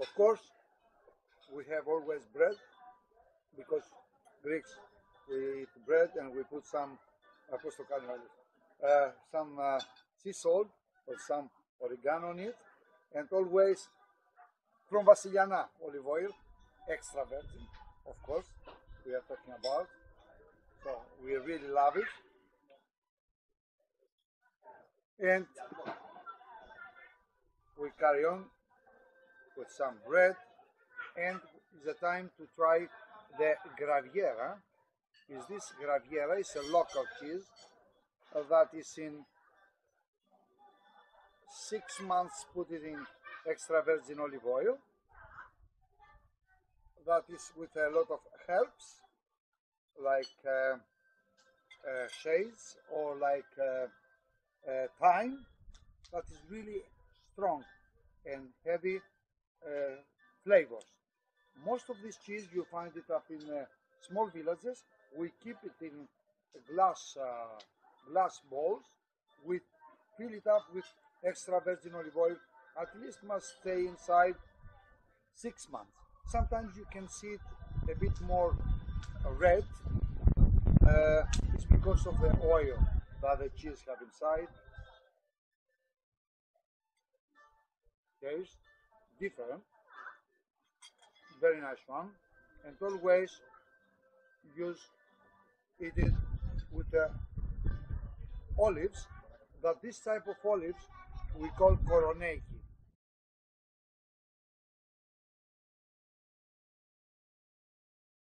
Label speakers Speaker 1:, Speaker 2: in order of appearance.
Speaker 1: Of course, we have always bread because Greeks we eat bread and we put some uh, some uh, sea salt or some oregano on it, and always from Vasiliana olive oil, extra virgin, of course, we are talking about. So we really love it. And we carry on with some bread and the time to try the graviera. Is this graviera? It's a local cheese uh, that is in six months put it in extra virgin olive oil. That is with a lot of herbs like uh, uh, shades or like uh, uh, thyme. That is really strong and heavy uh, flavors. Most of this cheese you find it up in uh, small villages. We keep it in glass uh, glass bowls. We fill it up with extra virgin olive oil. At least must stay inside six months. Sometimes you can see it a bit more red. Uh, it's because of the oil that the cheese have inside. Taste different. Very nice one. And always use it with uh, olives that this type of olives we call koroneiki